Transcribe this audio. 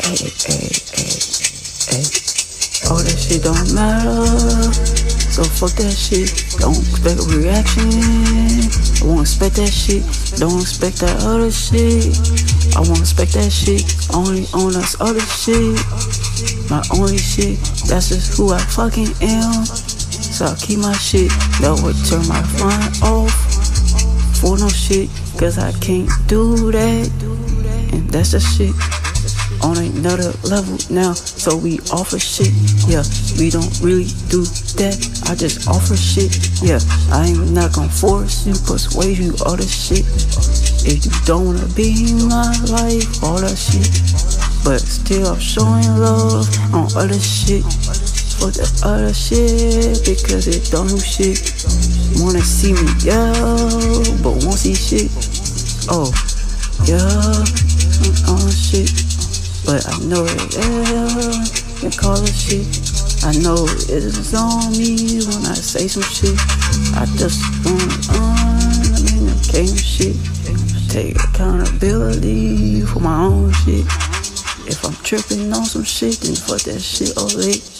Hey, hey, hey, hey. All that shit don't matter. So fuck that shit. Don't expect a reaction. I won't expect that shit. Don't expect that other shit. I won't expect that shit. Only on us other shit. My only shit. That's just who I fucking am. So I keep my shit. Never turn my phone off. For no shit. Cause I can't do that. And that's the shit on another level now. So we offer shit, yeah. We don't really do that. I just offer shit, yeah. I ain't not gonna force you, persuade you, all the shit. If you don't wanna be in my life, all that shit. But still, I'm showing love on other shit. For the other shit, because it don't do shit. Wanna see me, yeah, but won't see shit. Oh, yeah, on shit. But I know it, yeah, can call it shit. I know it is on me when I say some shit. I just want on, I mean, game shit. Take accountability for my own shit. If I'm tripping on some shit, then fuck that shit, late.